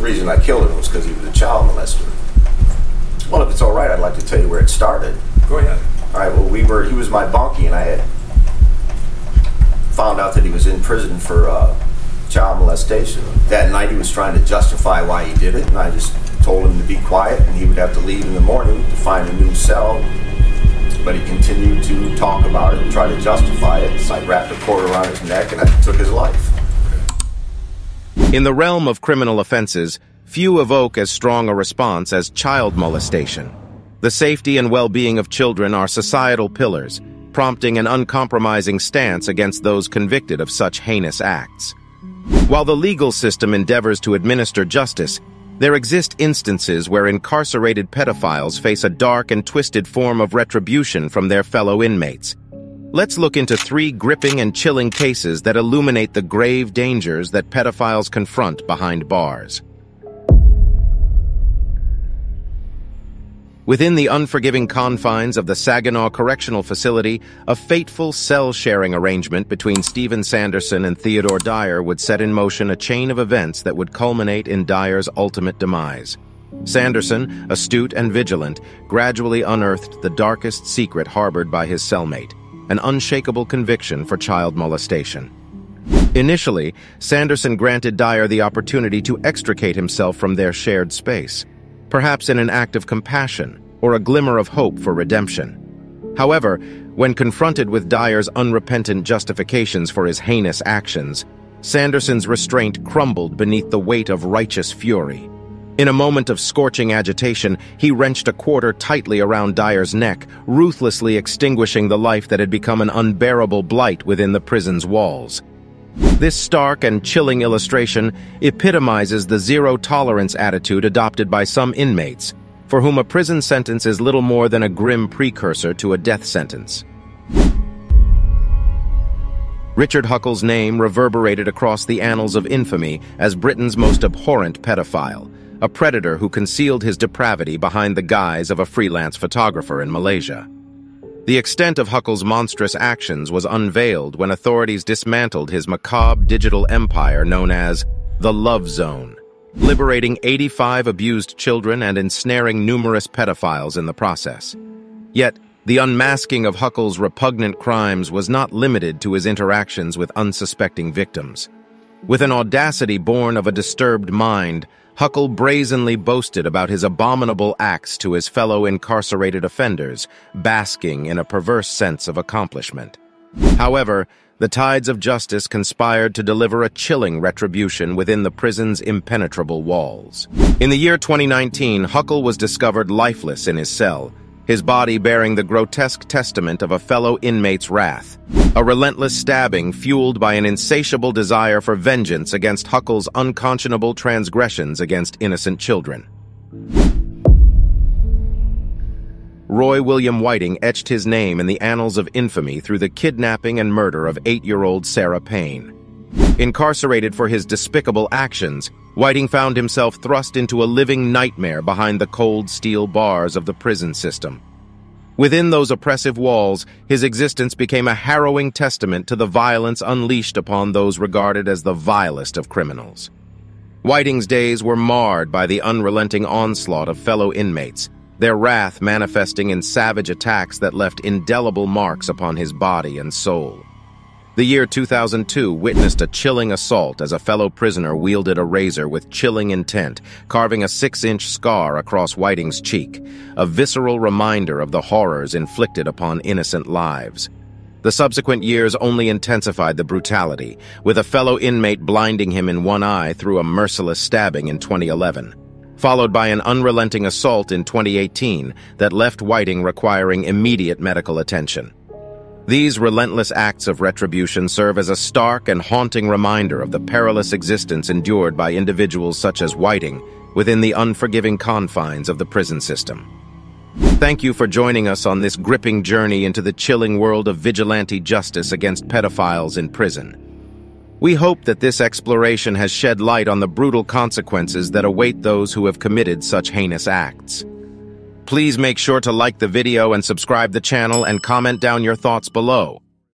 The reason I killed him was because he was a child molester. Well, if it's all right, I'd like to tell you where it started. Go ahead. All right. Well, we were. He was my bunkie, and I had found out that he was in prison for uh, child molestation. That night, he was trying to justify why he did it, and I just told him to be quiet, and he would have to leave in the morning to find a new cell. But he continued to talk about it and try to justify it. So I wrapped a cord around his neck, and I took his life. In the realm of criminal offenses, few evoke as strong a response as child molestation. The safety and well-being of children are societal pillars, prompting an uncompromising stance against those convicted of such heinous acts. While the legal system endeavors to administer justice, there exist instances where incarcerated pedophiles face a dark and twisted form of retribution from their fellow inmates. Let's look into three gripping and chilling cases that illuminate the grave dangers that pedophiles confront behind bars. Within the unforgiving confines of the Saginaw Correctional Facility, a fateful cell-sharing arrangement between Stephen Sanderson and Theodore Dyer would set in motion a chain of events that would culminate in Dyer's ultimate demise. Sanderson, astute and vigilant, gradually unearthed the darkest secret harbored by his cellmate, an unshakable conviction for child molestation. Initially, Sanderson granted Dyer the opportunity to extricate himself from their shared space perhaps in an act of compassion or a glimmer of hope for redemption. However, when confronted with Dyer's unrepentant justifications for his heinous actions, Sanderson's restraint crumbled beneath the weight of righteous fury. In a moment of scorching agitation, he wrenched a quarter tightly around Dyer's neck, ruthlessly extinguishing the life that had become an unbearable blight within the prison's walls. This stark and chilling illustration epitomizes the zero-tolerance attitude adopted by some inmates, for whom a prison sentence is little more than a grim precursor to a death sentence. Richard Huckle's name reverberated across the annals of infamy as Britain's most abhorrent pedophile, a predator who concealed his depravity behind the guise of a freelance photographer in Malaysia. The extent of Huckle's monstrous actions was unveiled when authorities dismantled his macabre digital empire known as the Love Zone, liberating 85 abused children and ensnaring numerous pedophiles in the process. Yet, the unmasking of Huckle's repugnant crimes was not limited to his interactions with unsuspecting victims. With an audacity born of a disturbed mind, Huckle brazenly boasted about his abominable acts to his fellow incarcerated offenders, basking in a perverse sense of accomplishment. However, the tides of justice conspired to deliver a chilling retribution within the prison's impenetrable walls. In the year 2019, Huckle was discovered lifeless in his cell, his body bearing the grotesque testament of a fellow inmate's wrath. A relentless stabbing fueled by an insatiable desire for vengeance against Huckle's unconscionable transgressions against innocent children. Roy William Whiting etched his name in the annals of infamy through the kidnapping and murder of eight-year-old Sarah Payne. Incarcerated for his despicable actions, Whiting found himself thrust into a living nightmare behind the cold steel bars of the prison system. Within those oppressive walls, his existence became a harrowing testament to the violence unleashed upon those regarded as the vilest of criminals. Whiting's days were marred by the unrelenting onslaught of fellow inmates, their wrath manifesting in savage attacks that left indelible marks upon his body and soul. The year 2002 witnessed a chilling assault as a fellow prisoner wielded a razor with chilling intent, carving a six-inch scar across Whiting's cheek, a visceral reminder of the horrors inflicted upon innocent lives. The subsequent years only intensified the brutality, with a fellow inmate blinding him in one eye through a merciless stabbing in 2011, followed by an unrelenting assault in 2018 that left Whiting requiring immediate medical attention. These relentless acts of retribution serve as a stark and haunting reminder of the perilous existence endured by individuals such as Whiting within the unforgiving confines of the prison system. Thank you for joining us on this gripping journey into the chilling world of vigilante justice against pedophiles in prison. We hope that this exploration has shed light on the brutal consequences that await those who have committed such heinous acts. Please make sure to like the video and subscribe the channel and comment down your thoughts below.